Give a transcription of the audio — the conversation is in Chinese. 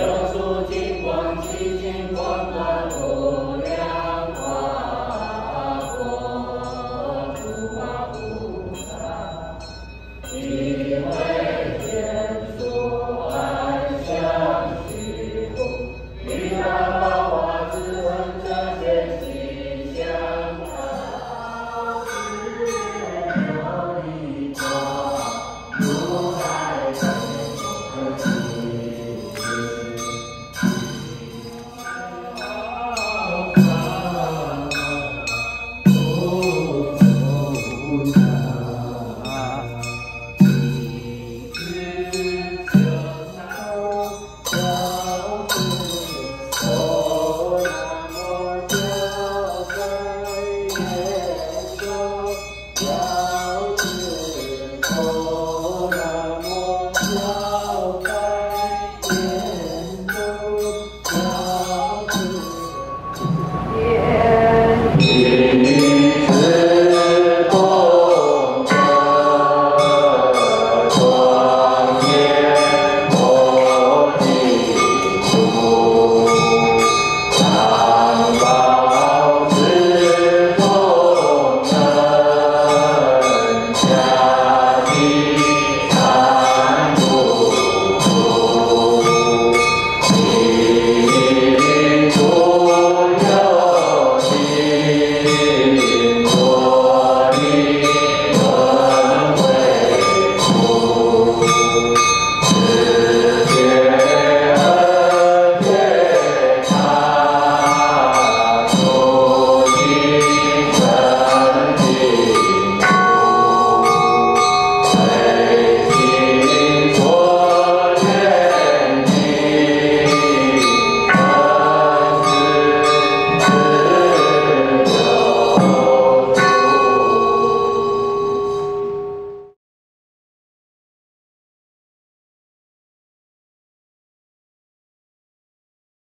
有足迹